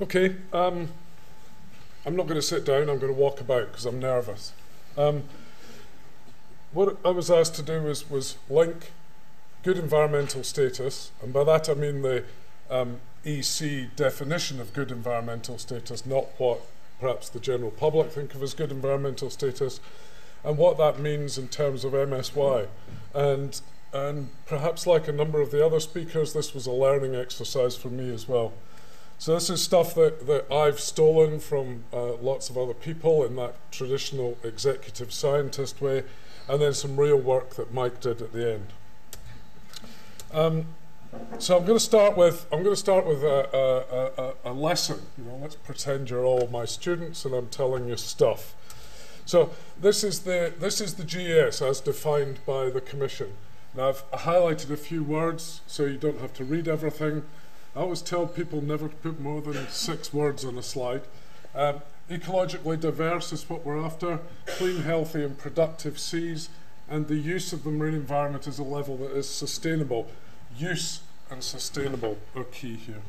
Okay, um, I'm not going to sit down, I'm going to walk about because I'm nervous. Um, what I was asked to do was, was link good environmental status, and by that I mean the um, EC definition of good environmental status, not what perhaps the general public think of as good environmental status, and what that means in terms of MSY. And, and perhaps like a number of the other speakers, this was a learning exercise for me as well. So this is stuff that, that I've stolen from uh, lots of other people in that traditional executive scientist way, and then some real work that Mike did at the end. Um, so I'm going to start with I'm going to start with a, a, a, a, lesson. You know, let's pretend you're all my students and I'm telling you stuff. So this is the this is the GES as defined by the Commission. Now I've highlighted a few words so you don't have to read everything. I always tell people never to put more than six words on a slide. Um, ecologically diverse is what we're after. Clean, healthy, and productive seas, and the use of the marine environment is a level that is sustainable. Use and sustainable are key here.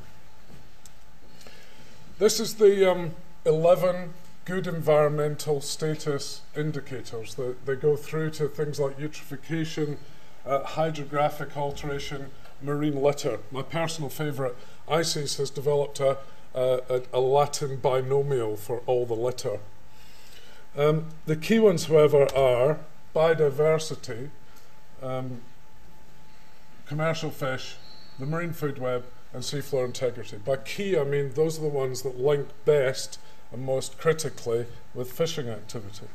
This is the um, 11 good environmental status indicators. that they go through to things like eutrophication, uh, hydrographic alteration, marine litter. My personal favourite, ICES has developed a, a, a, Latin binomial for all the litter. Um, the key ones, however, are biodiversity, um, commercial fish, the marine food web, and seafloor integrity. By key, I mean those are the ones that link best and most critically with fishing activity.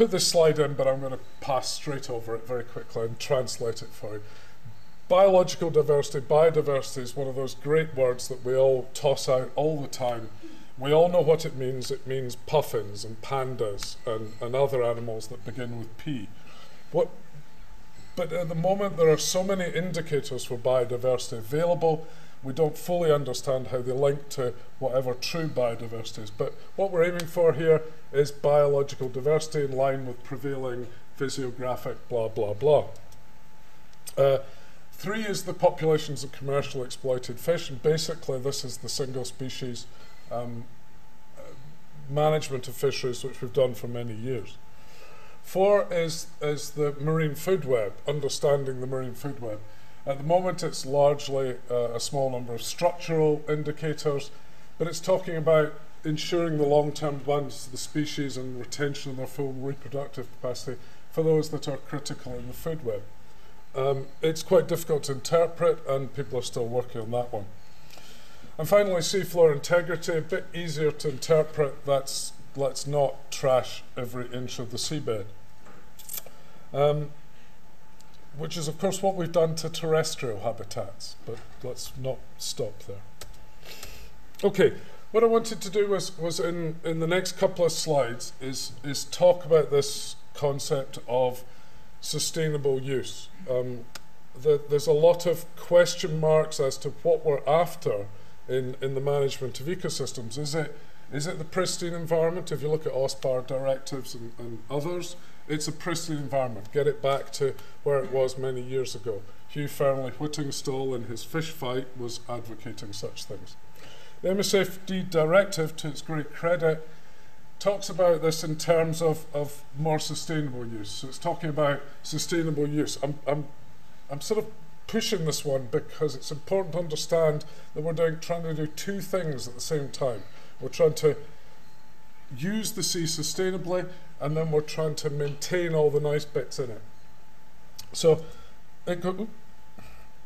Put this slide in, but I'm going to pass straight over it very quickly and translate it for you. Biological diversity, biodiversity is one of those great words that we all toss out all the time. We all know what it means. It means puffins and pandas and, and other animals that begin with P. What, but at the moment, there are so many indicators for biodiversity available we don't fully understand how they link to whatever true biodiversity is. But what we're aiming for here is biological diversity in line with prevailing physiographic blah, blah, blah. Uh, three is the populations of commercial exploited fish, and basically this is the single species um, uh, management of fisheries which we've done for many years. Four is, is the marine food web, understanding the marine food web. At the moment, it's largely uh, a small number of structural indicators, but it's talking about ensuring the long-term abundance of the species and retention of their full reproductive capacity for those that are critical in the food web. Um, it's quite difficult to interpret, and people are still working on that one. And finally, seafloor integrity, a bit easier to interpret. That's let's not trash every inch of the seabed. Um, which is, of course, what we've done to terrestrial habitats, but let's not stop there. Okay, what I wanted to do was, was in, in the next couple of slides is, is talk about this concept of sustainable use. Um, the, there's a lot of question marks as to what we're after in, in the management of ecosystems. Is it, is it the pristine environment? If you look at OSPAR directives and, and others, it's a pristine environment. Get it back to where it was many years ago. Hugh Fearnley Whittingstall in his fish fight was advocating such things. The MSFD directive, to its great credit, talks about this in terms of, of more sustainable use. So it's talking about sustainable use. I'm, I'm, I'm sort of pushing this one because it's important to understand that we're doing, trying to do two things at the same time. We're trying to use the sea sustainably, and then we're trying to maintain all the nice bits in it. So it, go,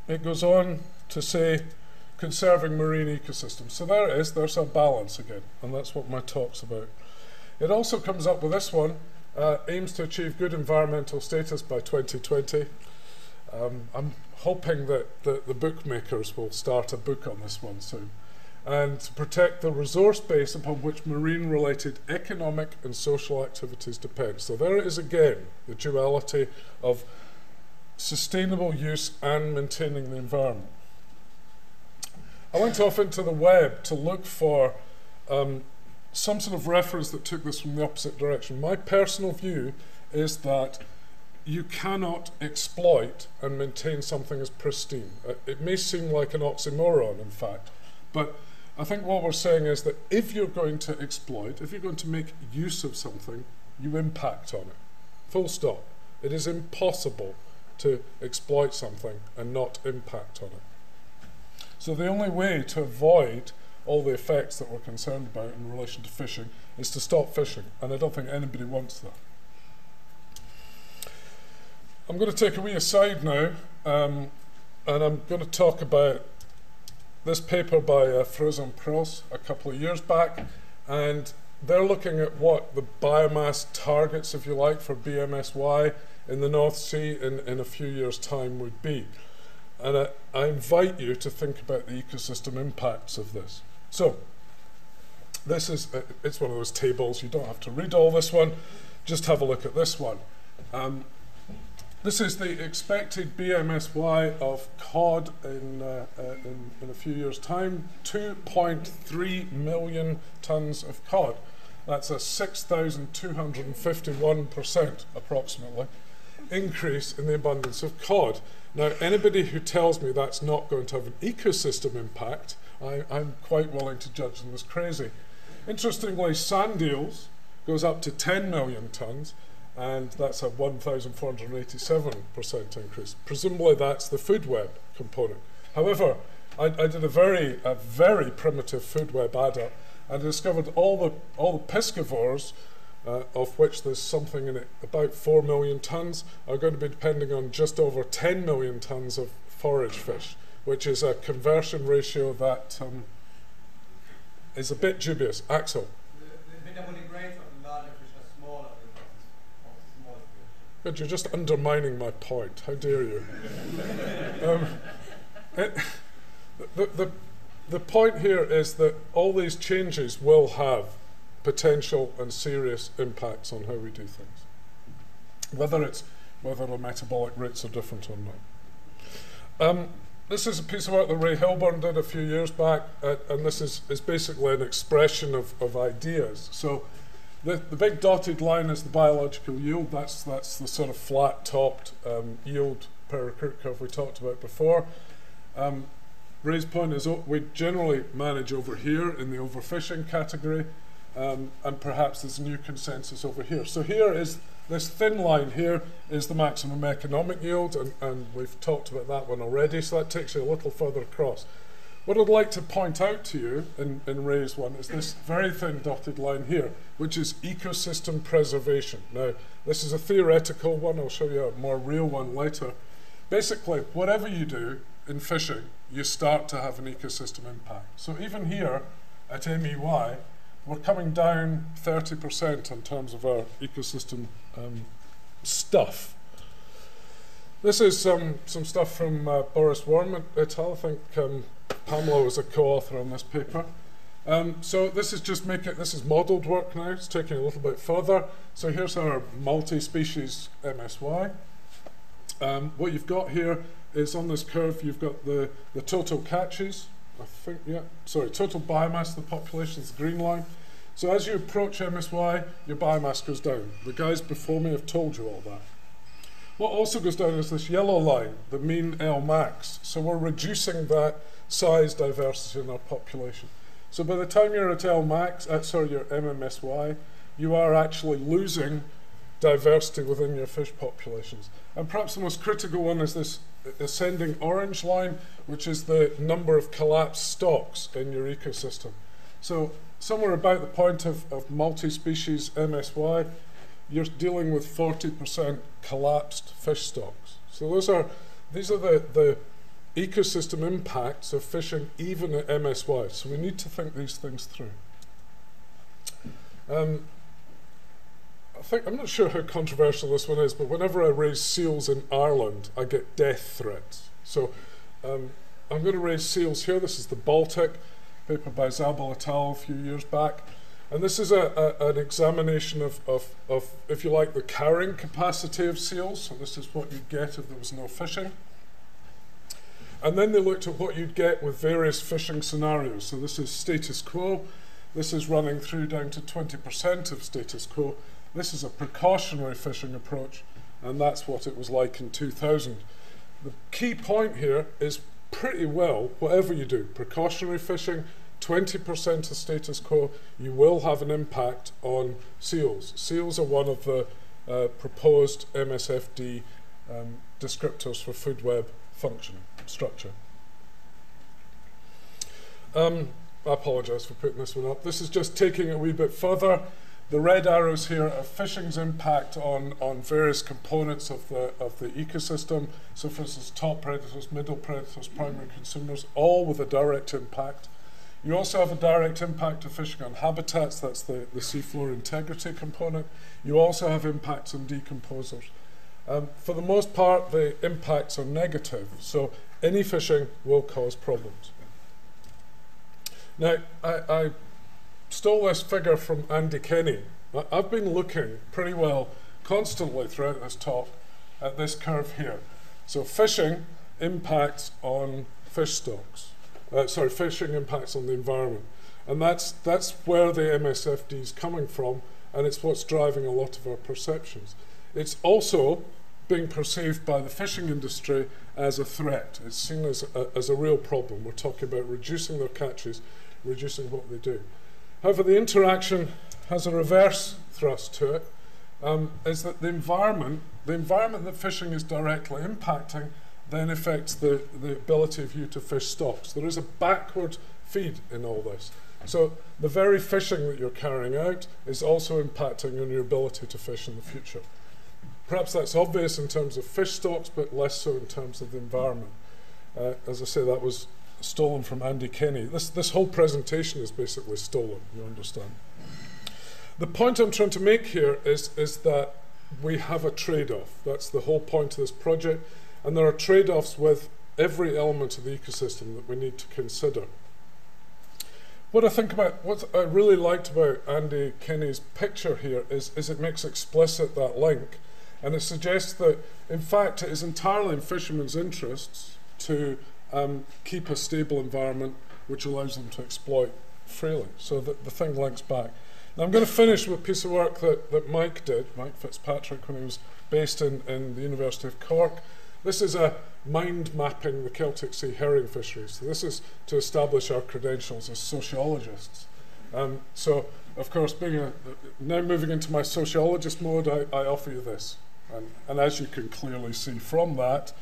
it goes on to say conserving marine ecosystems. So there it is, there's a balance again, and that's what my talk's about. It also comes up with this one, uh, aims to achieve good environmental status by 2020. Um, I'm hoping that the, the bookmakers will start a book on this one soon and to protect the resource base upon which marine-related economic and social activities depend. So there it is again, the duality of sustainable use and maintaining the environment. I went off into the web to look for um, some sort of reference that took this from the opposite direction. My personal view is that you cannot exploit and maintain something as pristine. Uh, it may seem like an oxymoron, in fact, But I think what we're saying is that if you're going to exploit, if you're going to make use of something, you impact on it. Full stop. It is impossible to exploit something and not impact on it. So the only way to avoid all the effects that we're concerned about in relation to fishing is to stop fishing, and I don't think anybody wants that. I'm going to take a wee aside now, um, and I'm going to talk about this paper by uh, Froese Proelss a couple of years back, and they're looking at what the biomass targets, if you like, for BMSY in the North Sea in, in a few years' time would be. And I, I invite you to think about the ecosystem impacts of this. So, this is, uh, it's one of those tables, you don't have to read all this one, just have a look at this one. Um, this is the expected BMSY of cod in, uh, uh, in, in, a few years' time, 2.3 million tonnes of cod. That's a 6,251% approximately increase in the abundance of cod. Now, anybody who tells me that's not going to have an ecosystem impact, I, am quite willing to judge them as crazy. Interestingly, sand eels goes up to 10 million tonnes, and that's a 1,487% increase. Presumably, that's the food web component. However, I, I did a very, a very primitive food web adder and discovered all the, all the piscivores uh, of which there's something in it, about 4 million tonnes, are going to be depending on just over 10 million tonnes of forage fish, which is a conversion ratio that um, is a bit dubious. Axel. But you're just undermining my point. How dare you? um, it, the, the, the point here is that all these changes will have potential and serious impacts on how we do things. Whether it's whether the metabolic rates are different or not. Um, this is a piece of work that Ray Hilborn did a few years back, uh, and this is, is basically an expression of, of ideas. So the, the big dotted line is the biological yield. That's, that's the sort of flat-topped um, yield per recruit curve we talked about before. Um, Ray's point is we generally manage over here in the overfishing category um, and perhaps there's a new consensus over here. So here is this thin line here is the maximum economic yield, and, and we've talked about that one already, so that takes you a little further across. What I'd like to point out to you in, in Ray's one is this very thin dotted line here, which is ecosystem preservation. Now, this is a theoretical one, I'll show you a more real one later. Basically, whatever you do in fishing, you start to have an ecosystem impact. So even here at MEY, we're coming down 30% in terms of our ecosystem um, stuff. This is um, some stuff from uh, Boris Worm et al. I think um, Pamela was a co-author on this paper. Um, so this is just making this is modelled work now. It's taking a little bit further. So here's our multi-species MSY. Um, what you've got here is on this curve, you've got the, the total catches, I think, yeah, sorry, total biomass of the population is the green line. So as you approach MSY, your biomass goes down. The guys before me have told you all that. What also goes down is this yellow line, the mean L max. So we're reducing that size diversity in our population. So by the time you're at L max, uh, sorry, your MMSY, you are actually losing diversity within your fish populations. And perhaps the most critical one is this ascending orange line, which is the number of collapsed stocks in your ecosystem. So somewhere about the point of, of multi-species MSY, you're dealing with 40% collapsed fish stocks. So those are, these are the, the ecosystem impacts of fishing even at MSY. So we need to think these things through. Um, I think, I'm not sure how controversial this one is, but whenever I raise seals in Ireland, I get death threats. So um, I'm going to raise seals here. This is the Baltic, paper by Zabel et al. a few years back. And this is a, a, an examination of, of, of, if you like, the carrying capacity of seals. So this is what you'd get if there was no fishing. And then they looked at what you'd get with various fishing scenarios. So this is status quo. This is running through down to 20% of status quo. This is a precautionary fishing approach, and that's what it was like in 2000. The key point here is pretty well, whatever you do, precautionary fishing, 20% of status quo, you will have an impact on seals. Seals are one of the uh, proposed MSFD um, descriptors for food web function structure. Um, I apologise for putting this one up. This is just taking it a wee bit further. The red arrows here are fishing's impact on, on various components of the, of the ecosystem. So for instance, top predators, middle predators, primary consumers, all with a direct impact. You also have a direct impact of fishing on habitats, that's the, the seafloor integrity component. You also have impacts on decomposers. Um, for the most part, the impacts are negative, so any fishing will cause problems. Now, I, I stole this figure from Andy Kenny. I've been looking pretty well constantly throughout this talk at this curve here. So fishing impacts on fish stocks. Uh, sorry, fishing impacts on the environment. And that's, that's where the MSFD is coming from, and it's what's driving a lot of our perceptions. It's also being perceived by the fishing industry as a threat. It's seen as a, as a real problem. We're talking about reducing their catches, reducing what they do. However, the interaction has a reverse thrust to it, um, is that the environment, the environment that fishing is directly impacting, then affects the, the ability of you to fish stocks. There is a backward feed in all this. So the very fishing that you're carrying out is also impacting on your ability to fish in the future. Perhaps that's obvious in terms of fish stocks, but less so in terms of the environment. Uh, as I say, that was stolen from Andy Kenny. This, this whole presentation is basically stolen, you understand. The point I'm trying to make here is, is that we have a trade-off. That's the whole point of this project. And there are trade-offs with every element of the ecosystem that we need to consider. What I think about, what I really liked about Andy Kenny's picture here is, is it makes explicit that link. And it suggests that, in fact, it is entirely in fishermen's interests to um, keep a stable environment which allows them to exploit freely. So that the thing links back. Now I'm going to finish with a piece of work that, that Mike did, Mike Fitzpatrick, when he was based in, in the University of Cork. This is a mind mapping the Celtic Sea herring fisheries. So this is to establish our credentials as sociologists. Um, so, of course, being a, now moving into my sociologist mode, I, I offer you this. And, and as you can clearly see from that,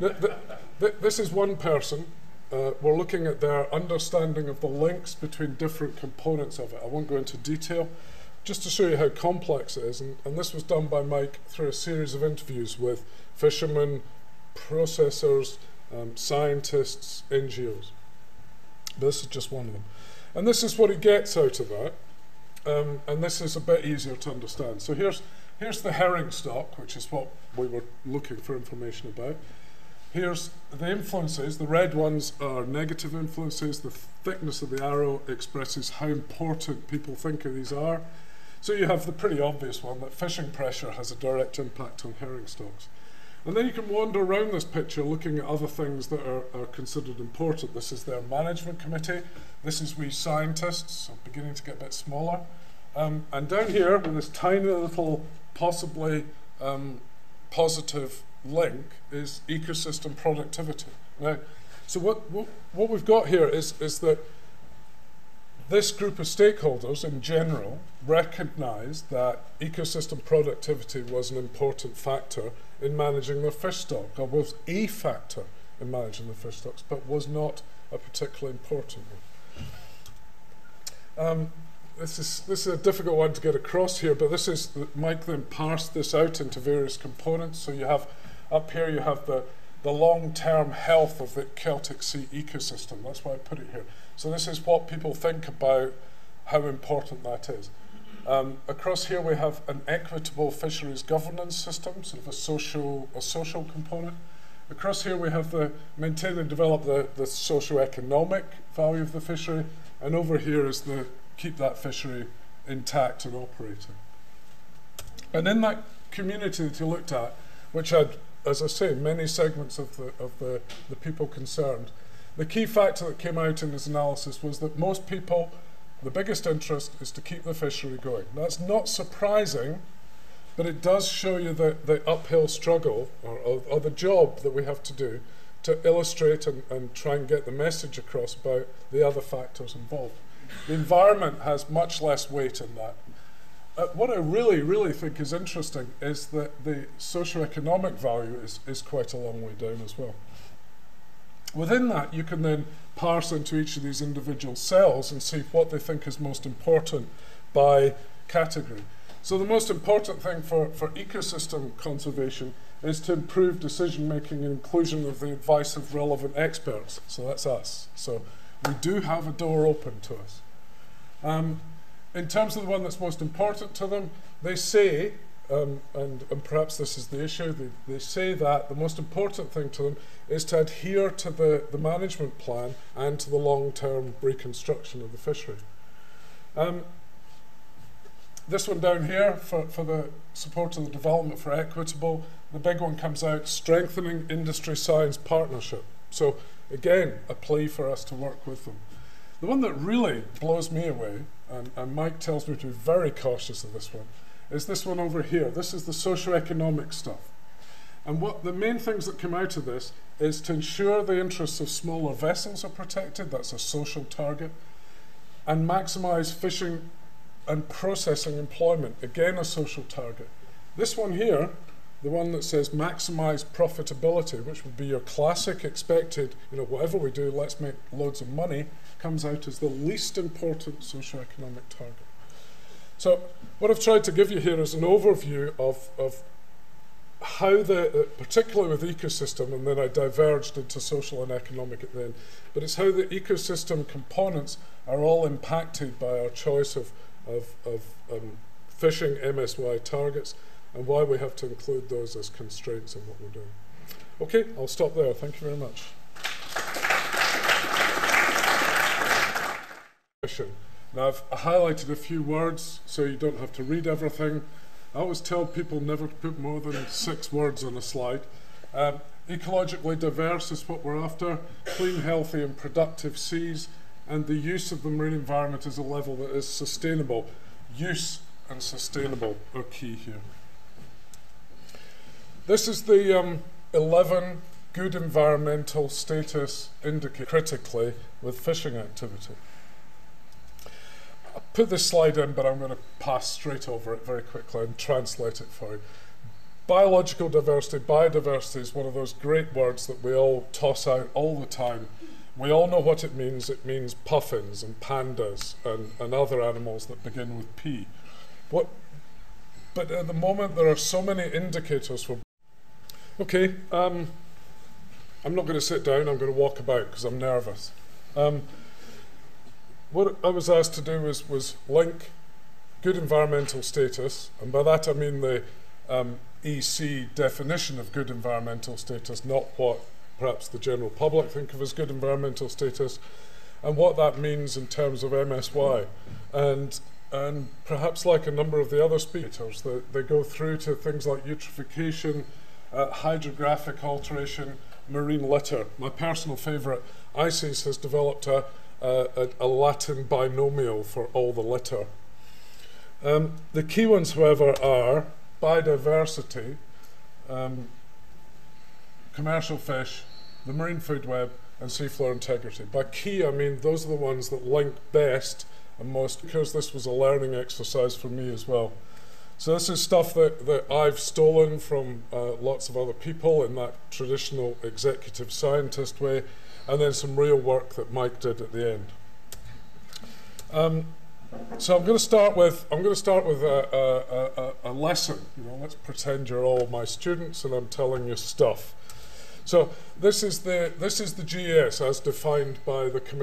th th th this is one person. Uh, we're looking at their understanding of the links between different components of it. I won't go into detail, just to show you how complex it is. And, and this was done by Mike through a series of interviews with fishermen, processors, um, scientists, NGOs. But this is just one of them. And this is what he gets out of that. Um, and this is a bit easier to understand. So here's, here's the herring stock, which is what we were looking for information about. Here's the influences. The red ones are negative influences. The thickness of the arrow expresses how important people think these are. So you have the pretty obvious one that fishing pressure has a direct impact on herring stocks. And then you can wander around this picture looking at other things that are, are considered important. This is their management committee. This is we scientists, so beginning to get a bit smaller. Um, and down here, with this tiny little, possibly um, positive link, is ecosystem productivity. Now, so what, what, what we've got here is, is that this group of stakeholders in general recognised that ecosystem productivity was an important factor in managing their fish stock, or was a factor in managing the fish stocks, but was not a particularly important one. Um, this is this is a difficult one to get across here, but this is Mike then parsed this out into various components. So you have up here you have the the long-term health of the Celtic Sea ecosystem. That's why I put it here. So this is what people think about how important that is. Um, across here we have an equitable fisheries governance system, sort of a social, a social component. Across here we have the maintain and develop the, the socio-economic value of the fishery, and over here is the keep that fishery intact and operating. And in that community that you looked at, which had, as I say, many segments of the, of the, the people concerned, the key factor that came out in his analysis was that most people the biggest interest is to keep the fishery going. That's not surprising, but it does show you the, the uphill struggle or, or, or the job that we have to do to illustrate and, and try and get the message across about the other factors involved. The environment has much less weight in that. Uh, what I really, really think is interesting is that the socioeconomic value is, is quite a long way down as well. Within that, you can then parse into each of these individual cells and see what they think is most important by category. So the most important thing for, for ecosystem conservation is to improve decision making and inclusion of the advice of relevant experts. So that's us. So we do have a door open to us. Um, in terms of the one that's most important to them, they say, um, and, and perhaps this is the issue, they, they say that the most important thing to them is to adhere to the, the management plan and to the long-term reconstruction of the fishery. Um, this one down here for, for the support of the development for equitable, the big one comes out strengthening industry science partnership. So again, a plea for us to work with them. The one that really blows me away, and, and Mike tells me to be very cautious of this one, is this one over here. This is the socio-economic stuff. And what the main things that come out of this is to ensure the interests of smaller vessels are protected, that's a social target, and maximize fishing and processing employment, again a social target. This one here, the one that says maximize profitability, which would be your classic expected, you know, whatever we do, let's make loads of money, comes out as the least important socioeconomic target. So what I've tried to give you here is an overview of, of how the, uh, particularly with ecosystem, and then I diverged into social and economic at the end, but it's how the ecosystem components are all impacted by our choice of of, of um, fishing MSY targets and why we have to include those as constraints in what we're doing. Okay, I'll stop there. Thank you very much. Now, I've highlighted a few words so you don't have to read everything. I always tell people never to put more than six words on a slide. Um, ecologically diverse is what we're after. Clean, healthy and productive seas and the use of the marine environment is a level that is sustainable. Use and sustainable are key here. This is the um, 11 good environmental status indicators critically with fishing activity. Put this slide in, but I'm going to pass straight over it very quickly and translate it for you. Biological diversity, biodiversity is one of those great words that we all toss out all the time we all know what it means. It means puffins and pandas and, and other animals that begin with P. What, but at the moment, there are so many indicators for. Okay, um, I'm not going to sit down, I'm going to walk about because I'm nervous. Um, what I was asked to do was, was link good environmental status, and by that I mean the um, EC definition of good environmental status, not what perhaps the general public think of as good environmental status, and what that means in terms of MSY. And, and perhaps like a number of the other speakers, they, they go through to things like eutrophication, uh, hydrographic alteration, marine litter. My personal favourite, ICES has developed a, a, a, Latin binomial for all the litter. Um, the key ones, however, are biodiversity, um, commercial fish, the marine food web, and seafloor integrity. By key, I mean those are the ones that link best and most, because this was a learning exercise for me as well. So this is stuff that, that I've stolen from uh, lots of other people in that traditional executive scientist way, and then some real work that Mike did at the end. Um, so I'm going to start with I'm going to start with a, a, a, a lesson. You know, let's pretend you're all my students, and I'm telling you stuff. So this is the this is the GS as defined by the committee.